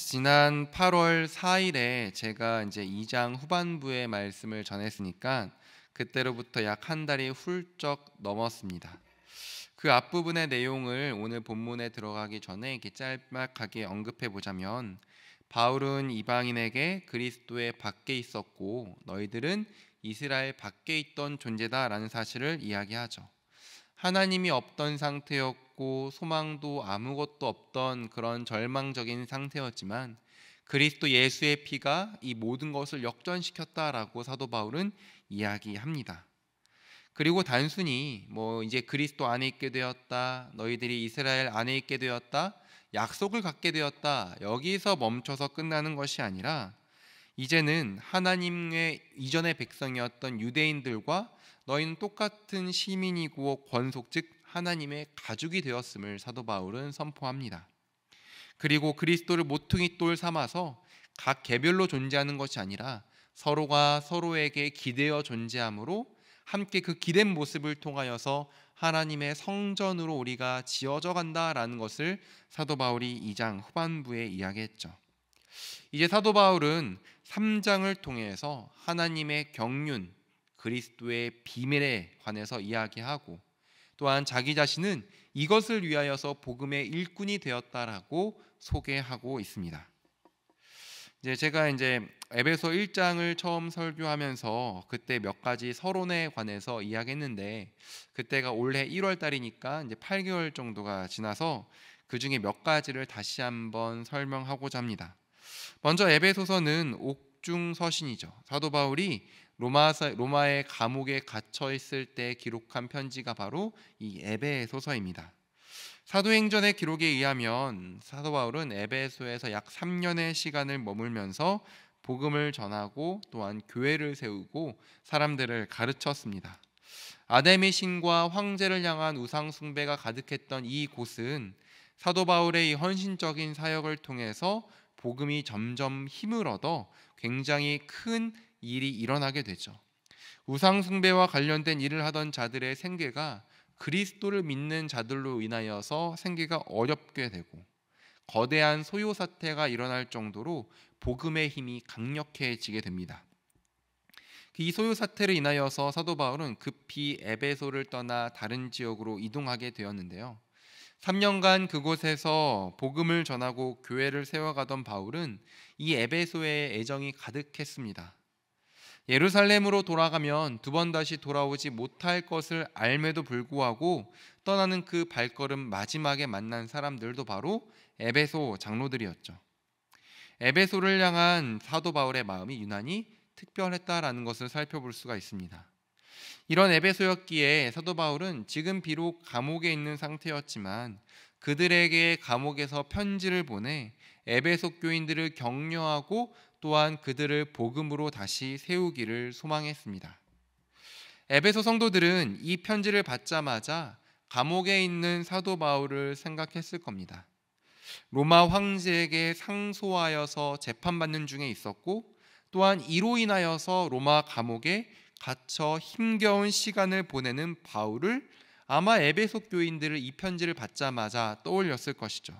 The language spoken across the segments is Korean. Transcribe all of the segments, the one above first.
지난 8월 4일에 제가 이제 2장 후반부의 말씀을 전했으니까 그때로부터 약 한 달이 훌쩍 넘었습니다. 그 앞부분의 내용을 오늘 본문에 들어가기 전에 이렇게 짤막하게 언급해 보자면 바울은 이방인에게 그리스도의 밖에 있었고 너희들은 이스라엘 밖에 있던 존재다라는 사실을 이야기하죠. 하나님이 없던 상태였고 소망도 아무것도 없던 그런 절망적인 상태였지만 그리스도 예수의 피가 이 모든 것을 역전시켰다라고 사도 바울은 이야기합니다. 그리고 단순히 뭐 이제 그리스도 안에 있게 되었다. 너희들이 이스라엘 안에 있게 되었다. 약속을 갖게 되었다. 여기서 멈춰서 끝나는 것이 아니라 이제는 하나님의 이전의 백성이었던 유대인들과 너희는 똑같은 시민이고 권속 즉 하나님의 가족이 되었음을 사도 바울은 선포합니다. 그리고 그리스도를 모퉁이 돌 삼아서 각 개별로 존재하는 것이 아니라 서로가 서로에게 기대어 존재함으로 함께 그 기댄 모습을 통하여서 하나님의 성전으로 우리가 지어져 간다라는 것을 사도 바울이 2장 후반부에 이야기했죠. 이제 사도 바울은 3장을 통해서 하나님의 경륜, 그리스도의 비밀에 관해서 이야기하고 또한 자기 자신은 이것을 위하여서 복음의 일꾼이 되었다라고 소개하고 있습니다. 이제 제가 이제 에베소 1장을 처음 설교하면서 그때 몇 가지 서론에 관해서 이야기했는데 그때가 올해 1월 달이니까 이제 8개월 정도가 지나서 그 중에 몇 가지를 다시 한번 설명하고자 합니다. 먼저 에베소서는 옥중 서신이죠. 사도 바울이 로마 로마의 감옥에 갇혀 있을 때 기록한 편지가 바로 이 에베소서입니다. 사도행전의 기록에 의하면 사도 바울은 에베소에서 약 3년의 시간을 머물면서 복음을 전하고 또한 교회를 세우고 사람들을 가르쳤습니다. 아담의 신과 황제를 향한 우상 숭배가 가득했던 이 곳은 사도 바울의 이 헌신적인 사역을 통해서 복음이 점점 힘을 얻어 굉장히 큰 일이 일어나게 되죠. 우상 숭배와 관련된 일을 하던 자들의 생계가 그리스도를 믿는 자들로 인하여서 생계가 어렵게 되고 거대한 소요 사태가 일어날 정도로 복음의 힘이 강력해지게 됩니다. 이 소요 사태를 인하여서 사도 바울은 급히 에베소를 떠나 다른 지역으로 이동하게 되었는데요. 3년간 그곳에서 복음을 전하고 교회를 세워가던 바울은 이 에베소에 애정이 가득했습니다. 예루살렘으로 돌아가면 두 번 다시 돌아오지 못할 것을 알매도 불구하고 떠나는 그 발걸음 마지막에 만난 사람들도 바로 에베소 장로들이었죠. 에베소를 향한 사도 바울의 마음이 유난히 특별했다라는 것을 살펴볼 수가 있습니다. 이런 에베소였기에 사도 바울은 지금 비록 감옥에 있는 상태였지만 그들에게 감옥에서 편지를 보내 에베소 교인들을 격려하고 또한 그들을 복음으로 다시 세우기를 소망했습니다. 에베소 성도들은 이 편지를 받자마자 감옥에 있는 사도 바울을 생각했을 겁니다. 로마 황제에게 상소하여서 재판받는 중에 있었고 또한 이로 인하여서 로마 감옥에 갇혀 힘겨운 시간을 보내는 바울을 아마 에베소 교인들을 이 편지를 받자마자 떠올렸을 것이죠.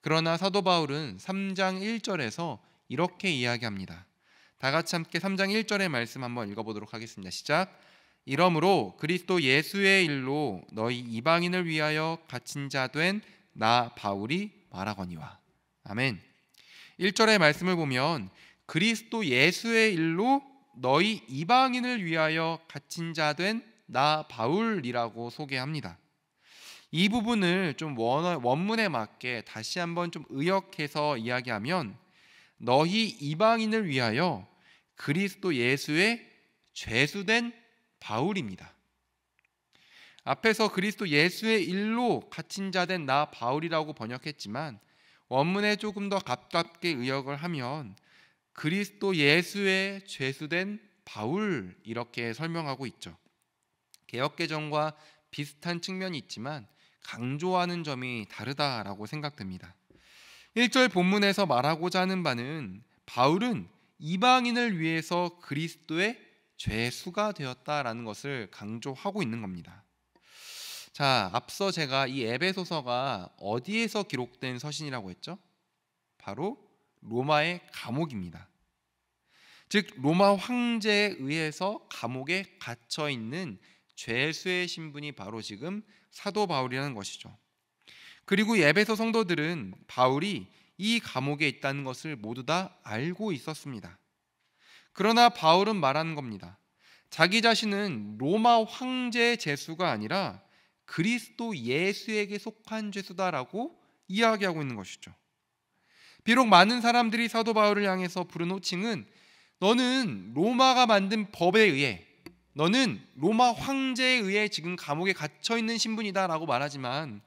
그러나 사도 바울은 3장 1절에서 이렇게 이야기합니다. 다 같이 함께 3장 1절의 말씀 한번 읽어보도록 하겠습니다. 시작. 이러므로 그리스도 예수의 일로 너희 이방인을 위하여 갇힌 자 된 나 바울이 말하거니와. 아멘. 1절의 말씀을 보면 그리스도 예수의 일로 너희 이방인을 위하여 갇힌 자 된 나 바울이라고 소개합니다. 이 부분을 좀 원문에 맞게 다시 한번 좀 의역해서 이야기하면 너희 이방인을 위하여 그리스도 예수의 죄수된 바울입니다. 앞에서 그리스도 예수의 일로 갇힌 자 된 나 바울이라고 번역했지만 원문에 조금 더 가깝게 의역을 하면 그리스도 예수의 죄수된 바울 이렇게 설명하고 있죠. 개혁개정과 비슷한 측면이 있지만 강조하는 점이 다르다라고 생각됩니다. 1절 본문에서 말하고자 하는 바는 바울은 이방인을 위해서 그리스도의 죄수가 되었다라는 것을 강조하고 있는 겁니다. 자, 앞서 제가 이 에베소서가 어디에서 기록된 서신이라고 했죠? 바로 로마의 감옥입니다. 즉 로마 황제에 의해서 감옥에 갇혀 있는 죄수의 신분이 바로 지금 사도 바울이라는 것이죠. 그리고 예배소 성도들은 바울이 이 감옥에 있다는 것을 모두 다 알고 있었습니다. 그러나 바울은 말하는 겁니다. 자기 자신은 로마 황제의 죄수가 아니라 그리스도 예수에게 속한 죄수다라고 이야기하고 있는 것이죠. 비록 많은 사람들이 사도 바울을 향해서 부른 호칭은 너는 로마가 만든 법에 의해 너는 로마 황제에 의해 지금 감옥에 갇혀 있는 신분이다라고 말하지만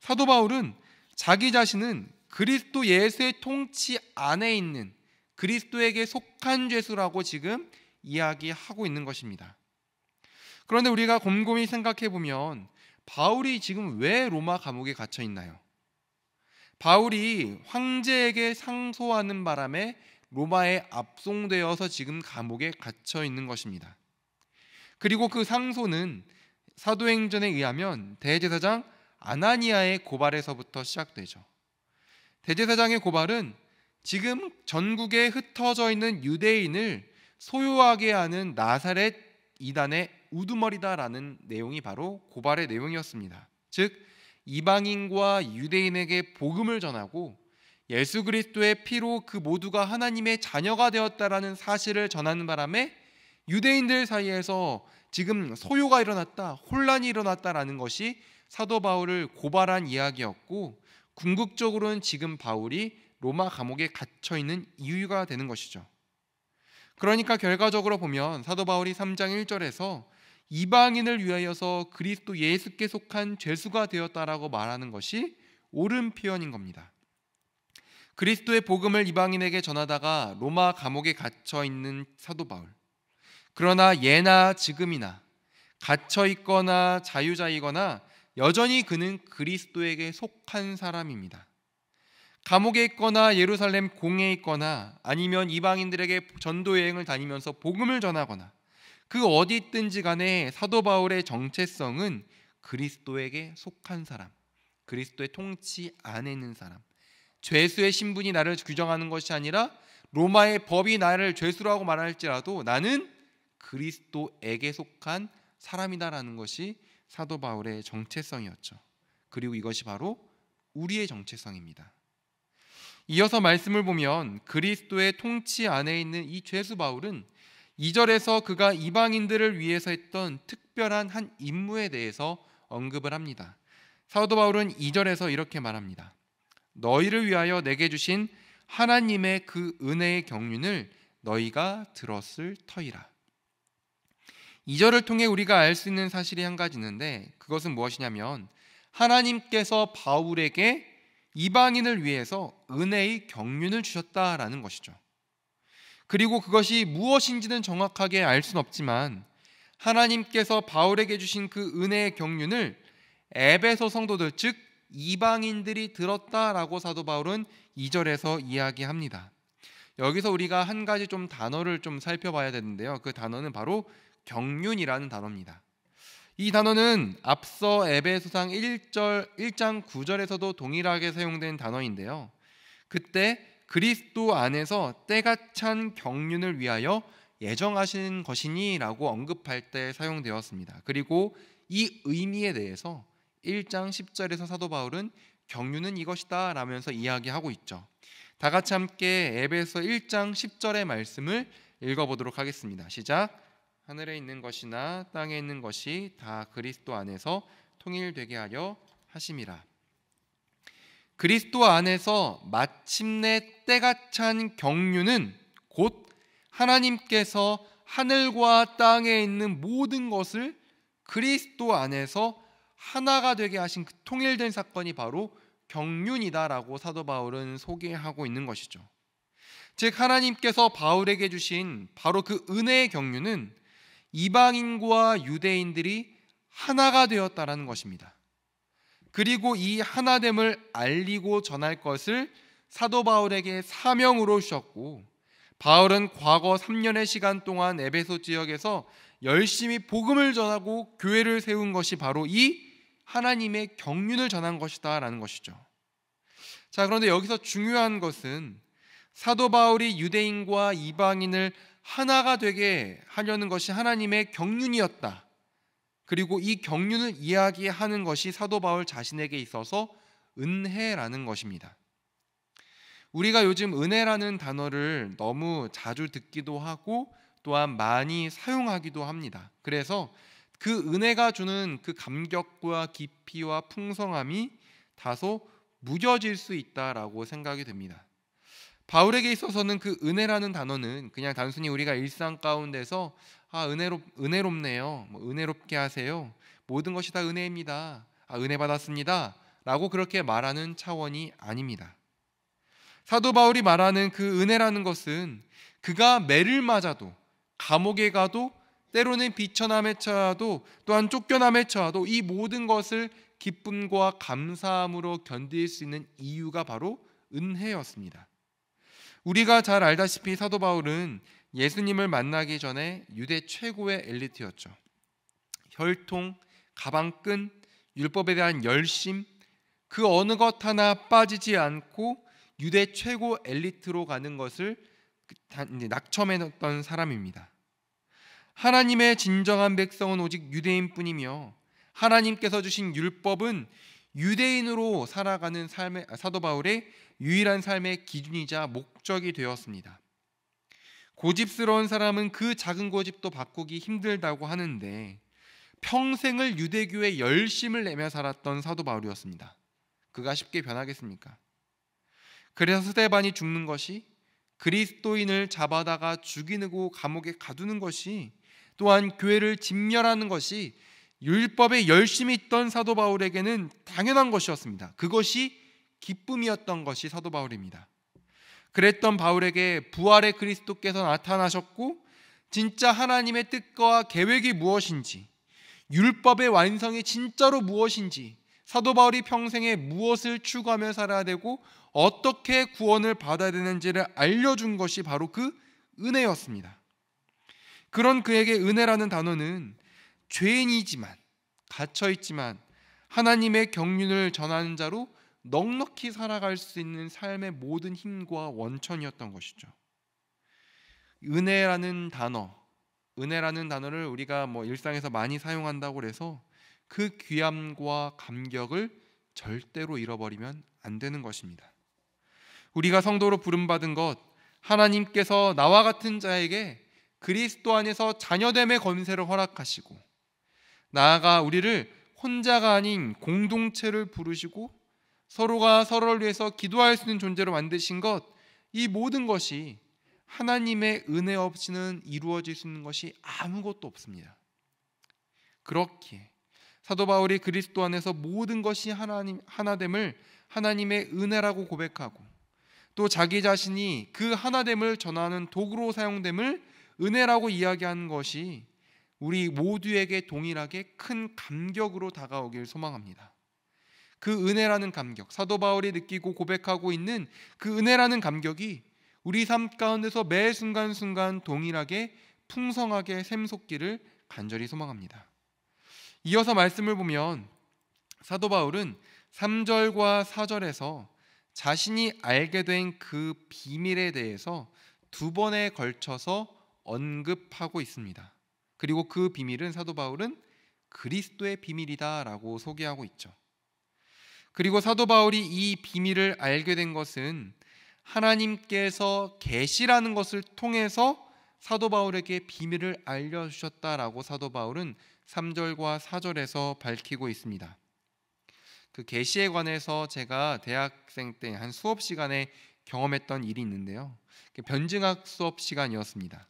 사도 바울은 자기 자신은 그리스도 예수의 통치 안에 있는 그리스도에게 속한 죄수라고 지금 이야기하고 있는 것입니다. 그런데 우리가 곰곰이 생각해 보면 바울이 지금 왜 로마 감옥에 갇혀 있나요? 바울이 황제에게 상소하는 바람에 로마에 압송되어서 지금 감옥에 갇혀 있는 것입니다. 그리고 그 상소는 사도행전에 의하면 대제사장 아나니아의 고발에서부터 시작되죠. 대제사장의 고발은 지금 전국에 흩어져 있는 유대인을 소유하게 하는 나사렛 이단의 우두머리다라는 내용이 바로 고발의 내용이었습니다. 즉 이방인과 유대인에게 복음을 전하고 예수 그리스도의 피로 그 모두가 하나님의 자녀가 되었다라는 사실을 전하는 바람에 유대인들 사이에서 지금 소요가 일어났다, 혼란이 일어났다라는 것이 사도 바울을 고발한 이야기였고 궁극적으로는 지금 바울이 로마 감옥에 갇혀 있는 이유가 되는 것이죠. 그러니까 결과적으로 보면 사도 바울이 3장 1절에서 이방인을 위하여서 그리스도 예수께 속한 죄수가 되었다라고 말하는 것이 옳은 표현인 겁니다. 그리스도의 복음을 이방인에게 전하다가 로마 감옥에 갇혀 있는 사도 바울. 그러나 예나 지금이나 갇혀 있거나 자유자이거나 여전히 그는 그리스도에게 속한 사람입니다. 감옥에 있거나 예루살렘 공에 있거나 아니면 이방인들에게 전도 여행을 다니면서 복음을 전하거나 그 어디 있든지 간에 사도 바울의 정체성은 그리스도에게 속한 사람, 그리스도의 통치 안에 있는 사람, 죄수의 신분이 나를 규정하는 것이 아니라 로마의 법이 나를 죄수라고 말할지라도 나는 그리스도에게 속한 사람이다라는 것이 사도 바울의 정체성이었죠. 그리고 이것이 바로 우리의 정체성입니다. 이어서 말씀을 보면 그리스도의 통치 안에 있는 이 죄수 바울은 2절에서 그가 이방인들을 위해서 했던 특별한 한 임무에 대해서 언급을 합니다. 사도 바울은 2절에서 이렇게 말합니다. 너희를 위하여 내게 주신 하나님의 그 은혜의 경륜을 너희가 들었을 터이라. 2절을 통해 우리가 알 수 있는 사실이 한 가지 있는데 그것은 무엇이냐면 하나님께서 바울에게 이방인을 위해서 은혜의 경륜을 주셨다라는 것이죠. 그리고 그것이 무엇인지는 정확하게 알 수는 없지만 하나님께서 바울에게 주신 그 은혜의 경륜을 에베소 성도들 즉 이방인들이 들었다라고 사도 바울은 2절에서 이야기합니다. 여기서 우리가 한 가지 좀 단어를 좀 살펴봐야 되는데요. 그 단어는 바로 경륜이라는 단어입니다. 이 단어는 앞서 에베소상 1절 1장 9절에서도 동일하게 사용된 단어인데요. 그때 그리스도 안에서 때가 찬 경륜을 위하여 예정하신 것이니라고 언급할 때 사용되었습니다. 그리고 이 의미에 대해서 1장 10절에서 사도 바울은 경륜은 이것이다 라면서 이야기하고 있죠. 다 같이 함께 에베소 1장 10절의 말씀을 읽어보도록 하겠습니다. 시작. 하늘에 있는 것이나 땅에 있는 것이 다 그리스도 안에서 통일되게 하려 하심이라. 그리스도 안에서 마침내 때가 찬 경륜은 곧 하나님께서 하늘과 땅에 있는 모든 것을 그리스도 안에서 하나가 되게 하신 그 통일된 사건이 바로 경륜이다라고 사도 바울은 소개하고 있는 것이죠. 즉 하나님께서 바울에게 주신 바로 그 은혜의 경륜은 이방인과 유대인들이 하나가 되었다라는 것입니다. 그리고 이 하나됨을 알리고 전할 것을 사도 바울에게 사명으로 주셨고 바울은 과거 3년의 시간 동안 에베소 지역에서 열심히 복음을 전하고 교회를 세운 것이 바로 이 하나님의 경륜을 전한 것이다라는 것이죠. 자, 그런데 여기서 중요한 것은 사도 바울이 유대인과 이방인을 하나가 되게 하려는 것이 하나님의 경륜이었다. 그리고 이 경륜을 이야기하는 것이 사도 바울 자신에게 있어서 은혜라는 것입니다. 우리가 요즘 은혜라는 단어를 너무 자주 듣기도 하고 또한 많이 사용하기도 합니다. 그래서 그 은혜가 주는 그 감격과 깊이와 풍성함이 다소 무뎌질 수 있다라고 생각이 됩니다. 바울에게 있어서는 그 은혜라는 단어는 그냥 단순히 우리가 일상 가운데서 아 은혜롭 은혜롭네요. 뭐 은혜롭게 하세요. 모든 것이 다 은혜입니다. 아 은혜 받았습니다.라고 그렇게 말하는 차원이 아닙니다. 사도 바울이 말하는 그 은혜라는 것은 그가 매를 맞아도 감옥에 가도 때로는 비천함에 처하도 또한 쫓겨남에 처하도 이 모든 것을 기쁨과 감사함으로 견딜 수 있는 이유가 바로 은혜였습니다. 우리가 잘 알다시피 사도 바울은 예수님을 만나기 전에 유대 최고의 엘리트였죠. 혈통, 가방끈, 율법에 대한 열심, 그 어느 것 하나 빠지지 않고 유대 최고 엘리트로 가는 것을 낙첨해놨던 사람입니다. 하나님의 진정한 백성은 오직 유대인뿐이며 하나님께서 주신 율법은 유대인으로 살아가는 삶의 사도 바울의 유일한 삶의 기준이자 목적이 되었습니다. 고집스러운 사람은 그 작은 고집도 바꾸기 힘들다고 하는데 평생을 유대교에 열심을 내며 살았던 사도 바울이었습니다. 그가 쉽게 변하겠습니까? 그래서 스테반이 죽는 것이 그리스도인을 잡아다가 죽이고 감옥에 가두는 것이 또한 교회를 진멸하는 것이 율법에 열심히 있던 사도 바울에게는 당연한 것이었습니다. 그것이 기쁨이었던 것이 사도 바울입니다. 그랬던 바울에게 부활의 그리스도께서 나타나셨고 진짜 하나님의 뜻과 계획이 무엇인지 율법의 완성이 진짜로 무엇인지 사도 바울이 평생에 무엇을 추구하며 살아야 되고 어떻게 구원을 받아야 되는지를 알려준 것이 바로 그 은혜였습니다. 그런 그에게 은혜라는 단어는 죄인이지만 갇혀 있지만 하나님의 경륜을 전하는 자로 넉넉히 살아갈 수 있는 삶의 모든 힘과 원천이었던 것이죠. 은혜라는 단어, 은혜라는 단어를 우리가 뭐 일상에서 많이 사용한다고 해서 그 귀함과 감격을 절대로 잃어버리면 안 되는 것입니다. 우리가 성도로 부름받은 것, 하나님께서 나와 같은 자에게 그리스도 안에서 자녀됨의 권세를 허락하시고 나아가 우리를 혼자가 아닌 공동체를 부르시고 서로가 서로를 위해서 기도할 수 있는 존재로 만드신 것, 이 모든 것이 하나님의 은혜 없이는 이루어질 수 있는 것이 아무것도 없습니다. 그렇기에 사도 바울이 그리스도 안에서 모든 것이 하나님 하나됨을 하나님의 은혜라고 고백하고 또 자기 자신이 그 하나됨을 전하는 도구로 사용됨을 은혜라고 이야기하는 것이 우리 모두에게 동일하게 큰 감격으로 다가오길 소망합니다. 그 은혜라는 감격, 사도 바울이 느끼고 고백하고 있는 그 은혜라는 감격이 우리 삶 가운데서 매 순간순간 동일하게 풍성하게 샘솟기를 간절히 소망합니다. 이어서 말씀을 보면 사도 바울은 3절과 4절에서 자신이 알게 된 그 비밀에 대해서 두 번에 걸쳐서 언급하고 있습니다. 그리고 그 비밀은 사도 바울은 그리스도의 비밀이다라고 소개하고 있죠. 그리고 사도 바울이 이 비밀을 알게 된 것은 하나님께서 계시라는 것을 통해서 사도 바울에게 비밀을 알려 주셨다라고 사도 바울은 3절과 4절에서 밝히고 있습니다. 그 계시에 관해서 제가 대학생 때 한 수업 시간에 경험했던 일이 있는데요. 변증학 수업 시간이었습니다.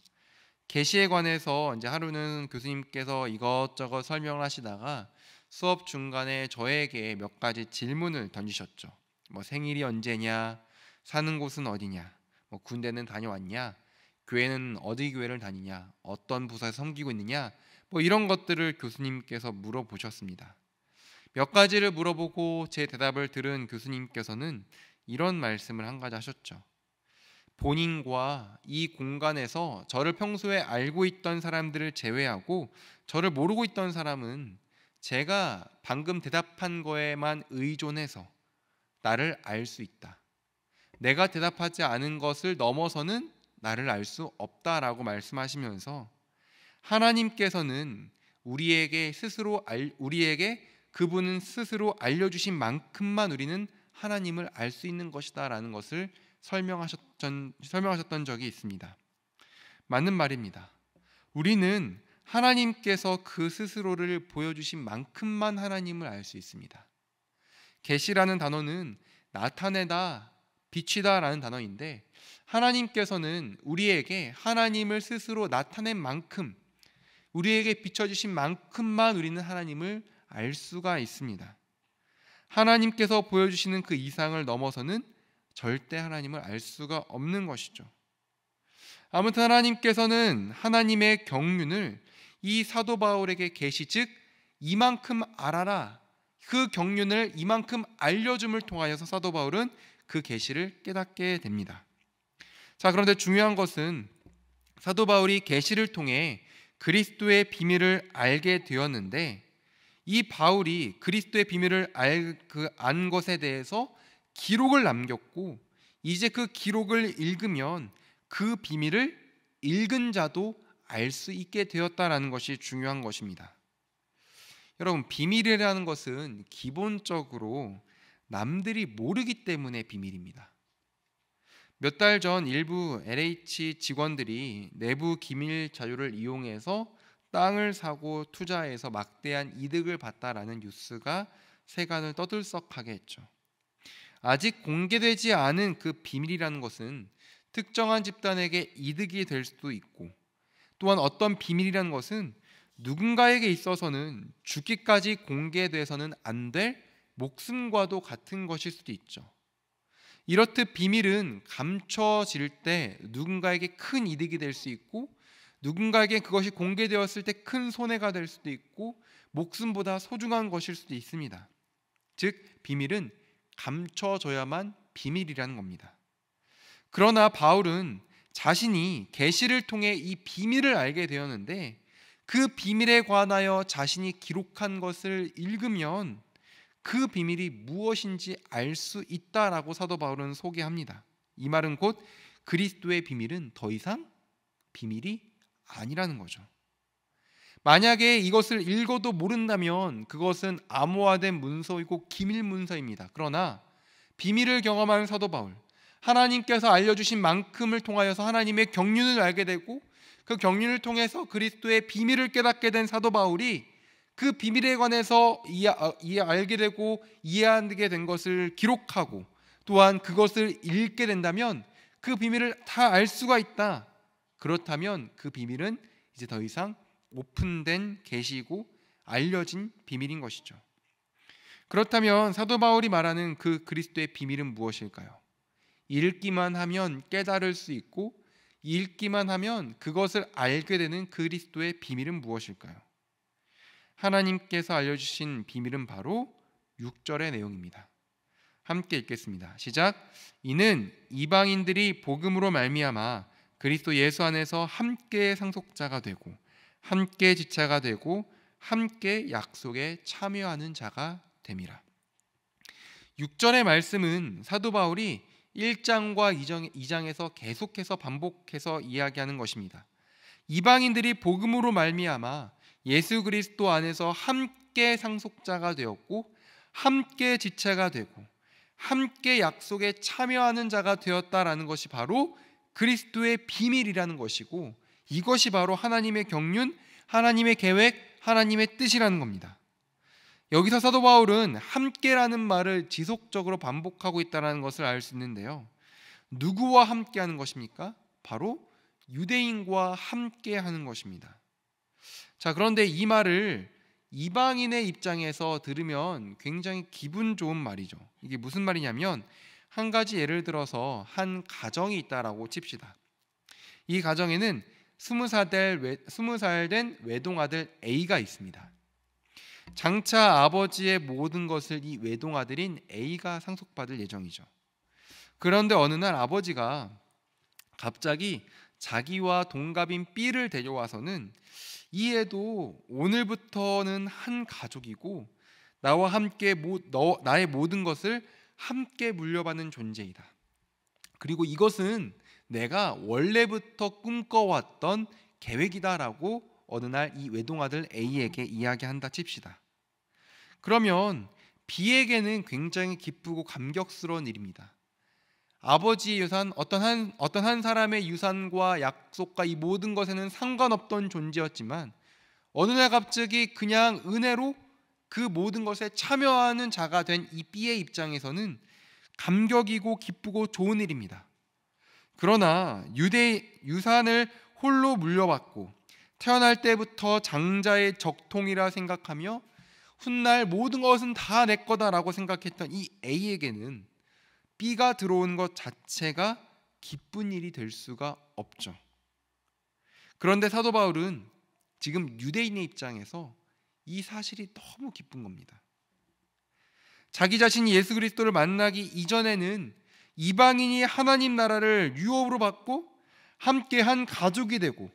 계시에 관해서 이제 하루는 교수님께서 이것저것 설명을 하시다가 수업 중간에 저에게 몇 가지 질문을 던지셨죠. 뭐 생일이 언제냐, 사는 곳은 어디냐, 뭐 군대는 다녀왔냐, 교회는 어디 교회를 다니냐, 어떤 부서에 섬기고 있느냐, 뭐 이런 것들을 교수님께서 물어보셨습니다. 몇 가지를 물어보고 제 대답을 들은 교수님께서는 이런 말씀을 한 가지 하셨죠. 본인과 이 공간에서 저를 평소에 알고 있던 사람들을 제외하고 저를 모르고 있던 사람은 제가 방금 대답한 거에만 의존해서 나를 알 수 있다. 내가 대답하지 않은 것을 넘어서는 나를 알 수 없다라고 말씀하시면서 하나님께서는 우리에게 스스로 알, 우리에게 그분은 스스로 알려주신 만큼만 우리는 하나님을 알 수 있는 것이다라는 것을 설명하셨던, 설명하셨던 적이 있습니다. 맞는 말입니다. 우리는 하나님께서 그 스스로를 보여주신 만큼만 하나님을 알 수 있습니다. 계시라는 단어는 나타내다, 비치다라는 단어인데 하나님께서는 우리에게 하나님을 스스로 나타낸 만큼 우리에게 비춰주신 만큼만 우리는 하나님을 알 수가 있습니다. 하나님께서 보여주시는 그 이상을 넘어서는 절대 하나님을 알 수가 없는 것이죠. 아무튼 하나님께서는 하나님의 경륜을 이 사도 바울에게 계시 즉 이만큼 알아라 그 경륜을 이만큼 알려줌을 통하여서 사도 바울은 그 계시를 깨닫게 됩니다. 자 그런데 중요한 것은 사도 바울이 계시를 통해 그리스도의 비밀을 알게 되었는데 이 바울이 그리스도의 비밀을 알 그 안 것에 대해서 기록을 남겼고 이제 그 기록을 읽으면 그 비밀을 읽은 자도 알 수 있게 되었다라는 것이 중요한 것입니다. 여러분 비밀이라는 것은 기본적으로 남들이 모르기 때문에 비밀입니다. 몇 달 전 일부 LH 직원들이 내부 기밀 자료를 이용해서 땅을 사고 투자해서 막대한 이득을 봤다라는 뉴스가 세간을 떠들썩하게 했죠. 아직 공개되지 않은 그 비밀이라는 것은 특정한 집단에게 이득이 될 수도 있고 또한 어떤 비밀이라는 것은 누군가에게 있어서는 죽기까지 공개돼서는 안 될 목숨과도 같은 것일 수도 있죠. 이렇듯 비밀은 감춰질 때 누군가에게 큰 이득이 될 수 있고 누군가에게 그것이 공개되었을 때 큰 손해가 될 수도 있고 목숨보다 소중한 것일 수도 있습니다. 즉 비밀은 감춰져야만 비밀이라는 겁니다. 그러나 바울은 자신이 계시를 통해 이 비밀을 알게 되었는데 그 비밀에 관하여 자신이 기록한 것을 읽으면 그 비밀이 무엇인지 알 수 있다라고 사도 바울은 소개합니다. 이 말은 곧 그리스도의 비밀은 더 이상 비밀이 아니라는 거죠. 만약에 이것을 읽어도 모른다면 그것은 암호화된 문서이고 기밀 문서입니다. 그러나 비밀을 경험하는 사도 바울, 하나님께서 알려주신 만큼을 통하여서 하나님의 경륜을 알게 되고 그 경륜을 통해서 그리스도의 비밀을 깨닫게 된 사도 바울이 그 비밀에 관해서 이해, 어, 이해 알게 되고 이해하게 된 것을 기록하고 또한 그것을 읽게 된다면 그 비밀을 다 알 수가 있다. 그렇다면 그 비밀은 이제 더 이상 오픈된 계시고 알려진 비밀인 것이죠. 그렇다면 사도 바울이 말하는 그 그리스도의 비밀은 무엇일까요? 읽기만 하면 깨달을 수 있고 읽기만 하면 그것을 알게 되는 그리스도의 비밀은 무엇일까요? 하나님께서 알려주신 비밀은 바로 6절의 내용입니다. 함께 읽겠습니다. 시작. 이는 이방인들이 복음으로 말미암아 그리스도 예수 안에서 함께 상속자가 되고 함께 지체가 되고 함께 약속에 참여하는 자가 됨이라. 6절의 말씀은 사도 바울이 1장과 2장에서 계속해서 반복해서 이야기하는 것입니다. 이방인들이 복음으로 말미암아 예수 그리스도 안에서 함께 상속자가 되었고 함께 지체가 되고 함께 약속에 참여하는 자가 되었다라는 것이 바로 그리스도의 비밀이라는 것이고 이것이 바로 하나님의 경륜, 하나님의 계획, 하나님의 뜻이라는 겁니다. 여기서 사도 바울은 함께라는 말을 지속적으로 반복하고 있다는 것을 알 수 있는데요. 누구와 함께하는 것입니까? 바로 유대인과 함께하는 것입니다. 자, 그런데 이 말을 이방인의 입장에서 들으면 굉장히 기분 좋은 말이죠. 이게 무슨 말이냐면 한 가지 예를 들어서 한 가정이 있다라고 칩시다. 이 가정에는 스무 살된 외동아들 A가 있습니다. 장차 아버지의 모든 것을 이 외동 아들인 A가 상속받을 예정이죠. 그런데 어느 날 아버지가 갑자기 자기와 동갑인 B를 데려와서는 이 애도 오늘부터는 한 가족이고 나와 함께 모, 너, 나의 모든 것을 함께 물려받는 존재이다. 그리고 이것은 내가 원래부터 꿈꿔왔던 계획이다라고 어느 날 이 외동아들 A에게 이야기한다 칩시다. 그러면 B에게는 굉장히 기쁘고 감격스러운 일입니다. 아버지의 유산, 어떤 한 어떤 한 사람의 유산과 약속과 이 모든 것에는 상관없던 존재였지만 어느 날 갑자기 그냥 은혜로 그 모든 것에 참여하는 자가 된 이 B의 입장에서는 감격이고 기쁘고 좋은 일입니다. 그러나 유대 유산을 홀로 물려받고 태어날 때부터 장자의 적통이라 생각하며 훗날 모든 것은 다 내 거다라고 생각했던 이 A에게는 B가 들어온 것 자체가 기쁜 일이 될 수가 없죠. 그런데 사도 바울은 지금 유대인의 입장에서 이 사실이 너무 기쁜 겁니다. 자기 자신이 예수 그리스도를 만나기 이전에는 이방인이 하나님 나라를 유업으로 받고 함께 한 가족이 되고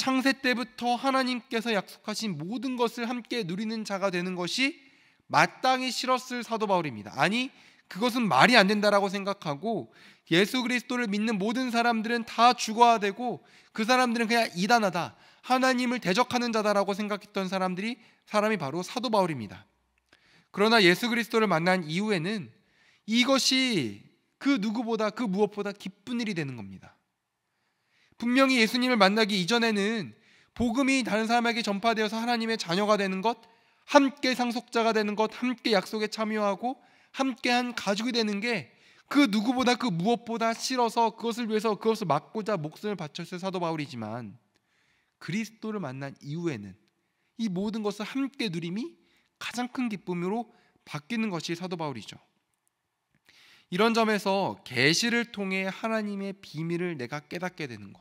창세 때부터 하나님께서 약속하신 모든 것을 함께 누리는 자가 되는 것이 마땅히 싫었을 사도 바울입니다. 아니 그것은 말이 안 된다라고 생각하고 예수 그리스도를 믿는 모든 사람들은 다 죽어야 되고 그 사람들은 그냥 이단하다. 하나님을 대적하는 자다라고 생각했던 사람들이 사람이 바로 사도 바울입니다. 그러나 예수 그리스도를 만난 이후에는 이것이 그 누구보다 그 무엇보다 기쁜 일이 되는 겁니다. 분명히 예수님을 만나기 이전에는 복음이 다른 사람에게 전파되어서 하나님의 자녀가 되는 것, 함께 상속자가 되는 것, 함께 약속에 참여하고 함께한 가족이 되는 게 그 누구보다 그 무엇보다 싫어서 그것을 위해서 그것을 막고자 목숨을 바쳤을 사도 바울이지만 그리스도를 만난 이후에는 이 모든 것을 함께 누림이 가장 큰 기쁨으로 바뀌는 것이 사도 바울이죠. 이런 점에서 계시를 통해 하나님의 비밀을 내가 깨닫게 되는 것.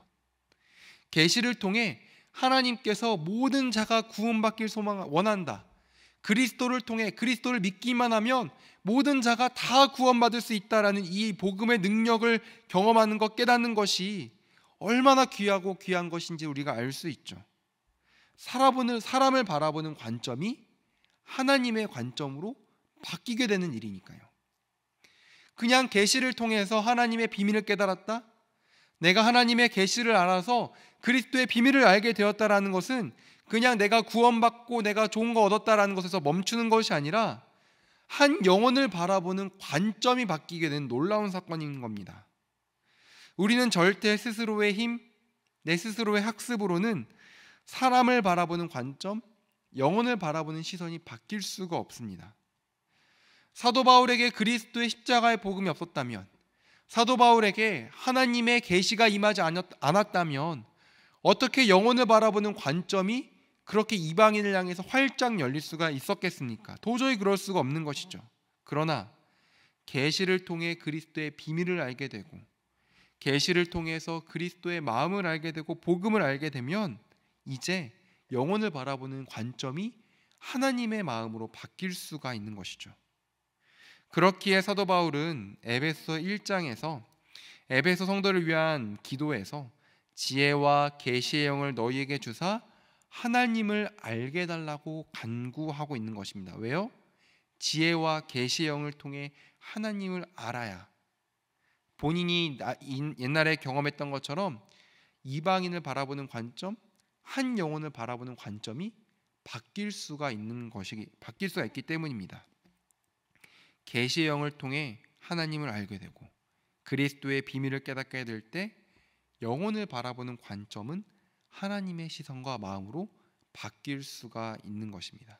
계시를 통해 하나님께서 모든 자가 구원받길 소망 원한다. 그리스도를 통해 그리스도를 믿기만 하면 모든 자가 다 구원받을 수 있다라는 이 복음의 능력을 경험하는 것 깨닫는 것이 얼마나 귀하고 귀한 것인지 우리가 알 수 있죠. 살아보는 사람을 바라보는 관점이 하나님의 관점으로 바뀌게 되는 일이니까요. 그냥 계시를 통해서 하나님의 비밀을 깨달았다. 내가 하나님의 계시를 알아서 그리스도의 비밀을 알게 되었다라는 것은 그냥 내가 구원받고 내가 좋은 거 얻었다라는 것에서 멈추는 것이 아니라 한 영혼을 바라보는 관점이 바뀌게 된 놀라운 사건인 겁니다. 우리는 절대 스스로의 힘, 내 스스로의 학습으로는 사람을 바라보는 관점, 영혼을 바라보는 시선이 바뀔 수가 없습니다. 사도 바울에게 그리스도의 십자가의 복음이 없었다면, 사도 바울에게 하나님의 계시가 임하지 않았다면 어떻게 영혼을 바라보는 관점이 그렇게 이방인을 향해서 활짝 열릴 수가 있었겠습니까? 도저히 그럴 수가 없는 것이죠. 그러나 계시를 통해 그리스도의 비밀을 알게 되고 계시를 통해서 그리스도의 마음을 알게 되고 복음을 알게 되면 이제 영혼을 바라보는 관점이 하나님의 마음으로 바뀔 수가 있는 것이죠. 그렇기에 사도 바울은 에베소 1장에서 에베소 성도를 위한 기도에서 지혜와 계시의 영을 너희에게 주사 하나님을 알게 달라고 간구하고 있는 것입니다. 왜요? 지혜와 계시의 영을 통해 하나님을 알아야 본인이 옛날에 경험했던 것처럼 이방인을 바라보는 관점, 한 영혼을 바라보는 관점이 바뀔 수가 있는 것이 바뀔 수가 있기 때문입니다. 계시의 영을 통해 하나님을 알게 되고 그리스도의 비밀을 깨닫게 될 때 영혼을 바라보는 관점은 하나님의 시선과 마음으로 바뀔 수가 있는 것입니다.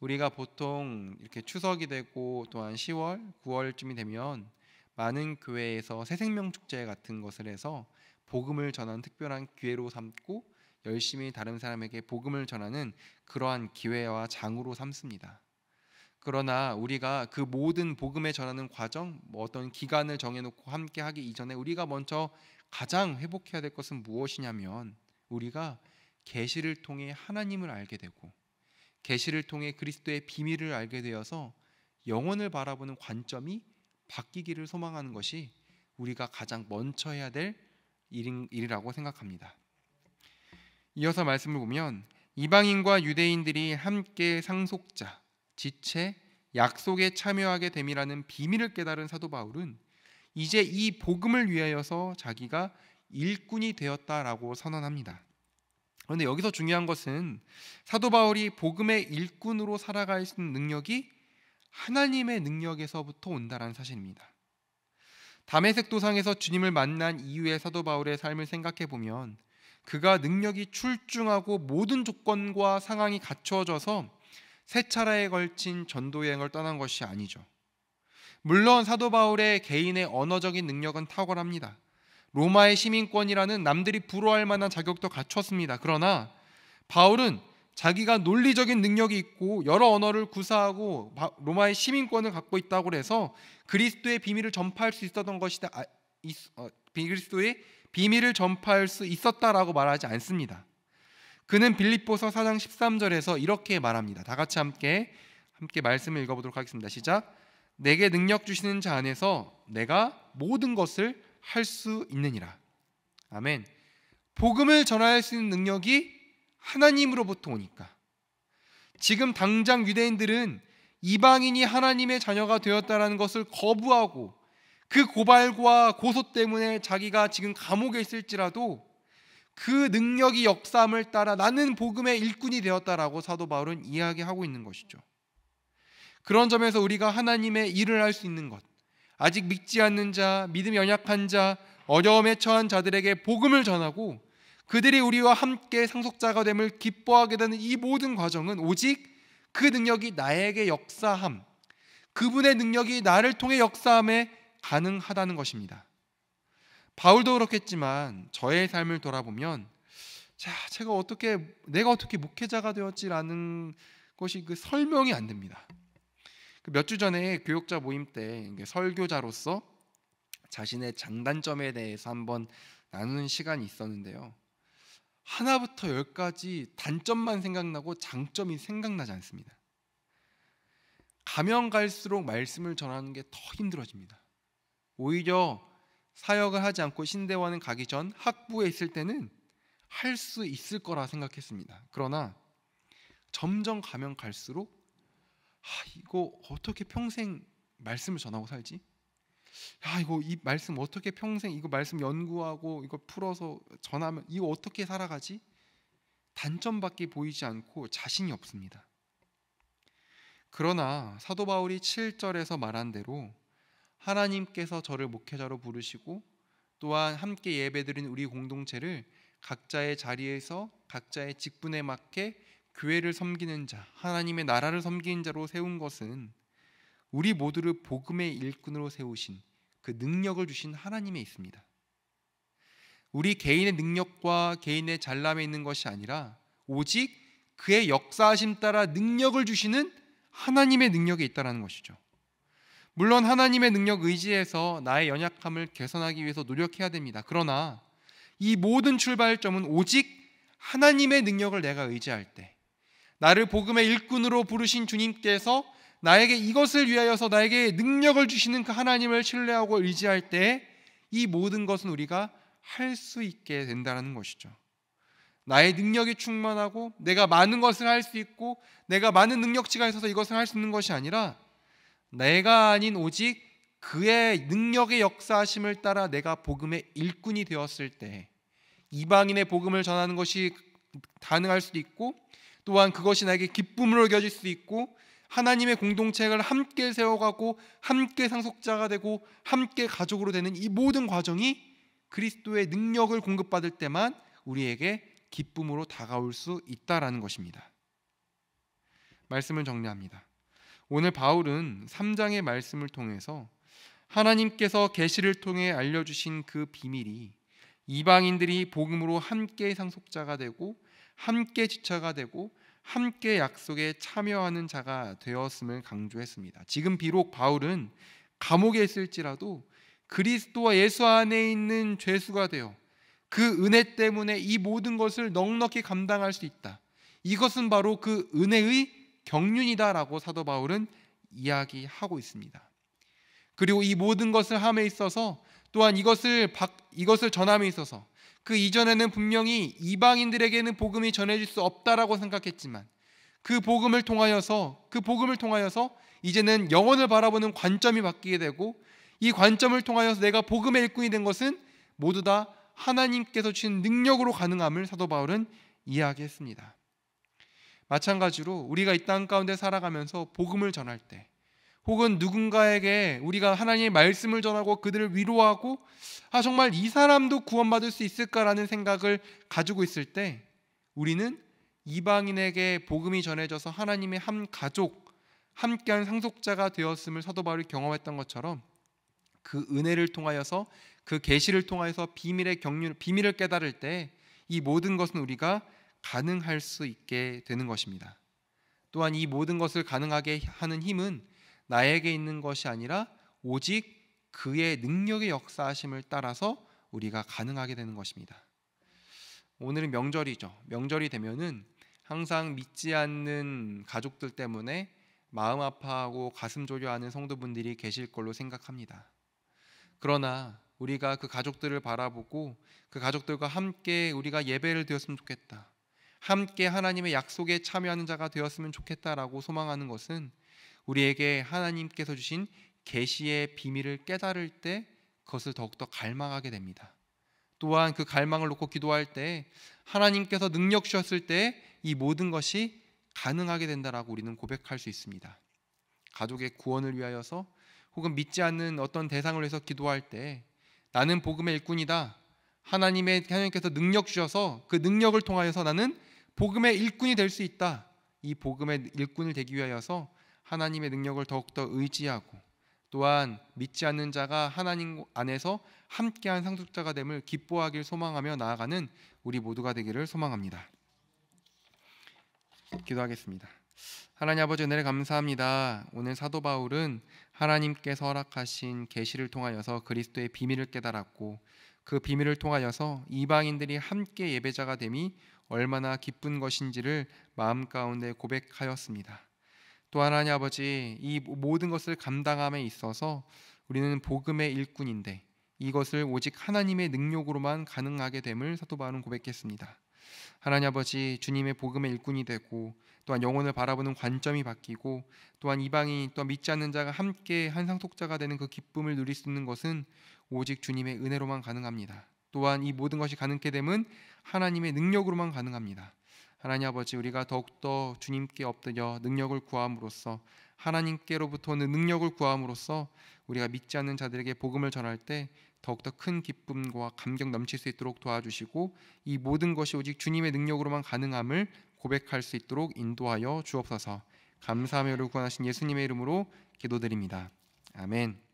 우리가 보통 이렇게 추석이 되고 또한 10월, 9월쯤이 되면 많은 교회에서 새생명 축제 같은 것을 해서 복음을 전하는 특별한 기회로 삼고 열심히 다른 사람에게 복음을 전하는 그러한 기회와 장으로 삼습니다. 그러나 우리가 그 모든 복음에 전하는 과정, 뭐 어떤 기간을 정해놓고 함께 하기 이전에 우리가 먼저 가장 회복해야 될 것은 무엇이냐면 우리가 계시를 통해 하나님을 알게 되고 계시를 통해 그리스도의 비밀을 알게 되어서 영혼을 바라보는 관점이 바뀌기를 소망하는 것이 우리가 가장 먼저 해야 될 일이라고 생각합니다. 이어서 말씀을 보면 이방인과 유대인들이 함께 상속자, 지체, 약속에 참여하게 됨이라는 비밀을 깨달은 사도 바울은 이제 이 복음을 위하여서 자기가 일꾼이 되었다라고 선언합니다. 그런데 여기서 중요한 것은 사도 바울이 복음의 일꾼으로 살아갈 수 있는 능력이 하나님의 능력에서부터 온다라는 사실입니다. 담에색 도상에서 주님을 만난 이후의 사도 바울의 삶을 생각해 보면 그가 능력이 출중하고 모든 조건과 상황이 갖추어져서 세 차례에 걸친 전도 여행을 떠난 것이 아니죠. 물론 사도 바울의 개인의 언어적인 능력은 탁월합니다. 로마의 시민권이라는 남들이 부러워할 만한 자격도 갖췄습니다. 그러나 바울은 자기가 논리적인 능력이 있고 여러 언어를 구사하고 로마의 시민권을 갖고 있다고 해서 그리스도의 비밀을 전파할 수 있었던 것이다. 아, 어, 그리스도의 비밀을 전파할 수 있었다라고 말하지 않습니다. 그는 빌립보서 4장 13절에서 이렇게 말합니다. 다 같이 함께 함께 말씀을 읽어 보도록 하겠습니다. 시작. 내게 능력 주시는 자 안에서 내가 모든 것을 할 수 있느니라. 아멘. 복음을 전할 수 있는 능력이 하나님으로부터 오니까. 지금 당장 유대인들은 이방인이 하나님의 자녀가 되었다라는 것을 거부하고 그 고발과 고소 때문에 자기가 지금 감옥에 있을지라도 그 능력이 역사함을 따라 나는 복음의 일꾼이 되었다라고 사도 바울은 이야기하고 있는 것이죠. 그런 점에서 우리가 하나님의 일을 할 수 있는 것, 아직 믿지 않는 자, 믿음 연약한 자, 어려움에 처한 자들에게 복음을 전하고 그들이 우리와 함께 상속자가 됨을 기뻐하게 되는 이 모든 과정은 오직 그 능력이 나에게 역사함, 그분의 능력이 나를 통해 역사함에 가능하다는 것입니다. 바울도 그렇겠지만 저의 삶을 돌아보면 자, 제가 어떻게 내가 어떻게 목회자가 되었지라는 것이 그 설명이 안 됩니다. 그 몇주 전에 교육자 모임 때 설교자로서 자신의 장단점에 대해서 한번 나누는 시간이 있었는데요. 하나부터 열까지 단점만 생각나고 장점이 생각나지 않습니다. 가면 갈수록 말씀을 전하는 게 더 힘들어집니다. 오히려 사역을 하지 않고 신대원은 가기 전 학부에 있을 때는 할 수 있을 거라 생각했습니다. 그러나 점점 가면 갈수록 아, 이거 어떻게 평생 말씀을 전하고 살지? 야 이거 이 말씀 어떻게 평생 이거 말씀 연구하고 이거 풀어서 전하면 이거 어떻게 살아가지? 단점밖에 보이지 않고 자신이 없습니다. 그러나 사도 바울이 7절에서 말한 대로 하나님께서 저를 목회자로 부르시고 또한 함께 예배드리는 우리 공동체를 각자의 자리에서 각자의 직분에 맞게 교회를 섬기는 자, 하나님의 나라를 섬기는 자로 세운 것은 우리 모두를 복음의 일꾼으로 세우신 그 능력을 주신 하나님에 있습니다. 우리 개인의 능력과 개인의 잘남에 있는 것이 아니라 오직 그의 역사하심 따라 능력을 주시는 하나님의 능력에 있다라는 것이죠. 물론 하나님의 능력 의지에서 나의 연약함을 개선하기 위해서 노력해야 됩니다. 그러나 이 모든 출발점은 오직 하나님의 능력을 내가 의지할 때 나를 복음의 일꾼으로 부르신 주님께서 나에게 이것을 위하여서 나에게 능력을 주시는 그 하나님을 신뢰하고 의지할 때 이 모든 것은 우리가 할 수 있게 된다는 것이죠. 나의 능력이 충만하고 내가 많은 것을 할 수 있고 내가 많은 능력치가 있어서 이것을 할 수 있는 것이 아니라 내가 아닌 오직 그의 능력의 역사하심을 따라 내가 복음의 일꾼이 되었을 때 이방인의 복음을 전하는 것이 가능할 수도 있고 또한 그것이 나에게 기쁨으로 여길 수 있고 하나님의 공동체를 함께 세워가고 함께 상속자가 되고 함께 가족으로 되는 이 모든 과정이 그리스도의 능력을 공급받을 때만 우리에게 기쁨으로 다가올 수 있다라는 것입니다. 말씀을 정리합니다. 오늘 바울은 3장의 말씀을 통해서 하나님께서 계시를 통해 알려 주신 그 비밀이 이방인들이 복음으로 함께 상속자가 되고 함께 지체가 되고 함께 약속에 참여하는 자가 되었음을 강조했습니다. 지금 비록 바울은 감옥에 있을지라도 그리스도와 예수 안에 있는 죄수가 되어 그 은혜 때문에 이 모든 것을 넉넉히 감당할 수 있다. 이것은 바로 그 은혜의 경륜이다라고 사도 바울은 이야기하고 있습니다. 그리고 이 모든 것을 함에 있어서 또한 이것을 이것을 전함에 있어서 그 이전에는 분명히 이방인들에게는 복음이 전해질 수 없다라고 생각했지만 그 복음을 통하여서 그 복음을 통하여서 이제는 영혼을 바라보는 관점이 바뀌게 되고 이 관점을 통하여서 내가 복음의 일꾼이 된 것은 모두 다 하나님께서 주신 능력으로 가능함을 사도 바울은 이야기했습니다. 마찬가지로 우리가 이 땅 가운데 살아가면서 복음을 전할 때 혹은 누군가에게 우리가 하나님의 말씀을 전하고 그들을 위로하고 아 정말 이 사람도 구원받을 수 있을까라는 생각을 가지고 있을 때 우리는 이방인에게 복음이 전해져서 하나님의 한 가족 함께한 상속자가 되었음을 사도 바울이 경험했던 것처럼 그 은혜를 통하여서 그 계시를 통하여서 비밀의 경륜 비밀을 깨달을 때 이 모든 것은 우리가 가능할 수 있게 되는 것입니다. 또한 이 모든 것을 가능하게 하는 힘은 나에게 있는 것이 아니라 오직 그의 능력의 역사하심을 따라서 우리가 가능하게 되는 것입니다. 오늘은 명절이죠. 명절이 되면은 항상 믿지 않는 가족들 때문에 마음 아파하고 가슴 졸여하는 성도분들이 계실 걸로 생각합니다. 그러나 우리가 그 가족들을 바라보고 그 가족들과 함께 우리가 예배를 드렸으면 좋겠다. 함께 하나님의 약속에 참여하는 자가 되었으면 좋겠다라고 소망하는 것은 우리에게 하나님께서 주신 계시의 비밀을 깨달을 때 그것을 더욱더 갈망하게 됩니다. 또한 그 갈망을 놓고 기도할 때 하나님께서 능력 주셨을 때 이 모든 것이 가능하게 된다라고 우리는 고백할 수 있습니다. 가족의 구원을 위하여서 혹은 믿지 않는 어떤 대상을 위해서 기도할 때 나는 복음의 일꾼이다. 하나님의 하나님께서 능력 주셔서 그 능력을 통하여서 나는 복음의 일꾼이 될 수 있다. 이 복음의 일꾼을 되기 위하여서 하나님의 능력을 더욱더 의지하고 또한 믿지 않는 자가 하나님 안에서 함께한 상속자가 됨을 기뻐하길 소망하며 나아가는 우리 모두가 되기를 소망합니다. 기도하겠습니다. 하나님 아버지 은혜를 감사합니다. 오늘 사도 바울은 하나님께서 허락하신 계시를 통하여서 그리스도의 비밀을 깨달았고 그 비밀을 통하여서 이방인들이 함께 예배자가 됨이 얼마나 기쁜 것인지를 마음 가운데 고백하였습니다. 또 하나님 아버지 이 모든 것을 감당함에 있어서 우리는 복음의 일꾼인데 이것을 오직 하나님의 능력으로만 가능하게 됨을 사도 바울은 고백했습니다. 하나님 아버지 주님의 복음의 일꾼이 되고 또한 영혼을 바라보는 관점이 바뀌고 또한 이방인 또 믿지 않는 자가 함께 한 상속자가 되는 그 기쁨을 누릴 수 있는 것은 오직 주님의 은혜로만 가능합니다. 또한 이 모든 것이 가능케 됨은 하나님의 능력으로만 가능합니다. 하나님 아버지 우리가 더욱더 주님께 엎드려 능력을 구함으로써 하나님께로부터는 능력을 구함으로써 우리가 믿지 않는 자들에게 복음을 전할 때 더욱더 큰 기쁨과 감격 넘칠 수 있도록 도와주시고 이 모든 것이 오직 주님의 능력으로만 가능함을 고백할 수 있도록 인도하여 주옵소서. 우리 구원하신 예수님의 이름으로 기도드립니다. 아멘.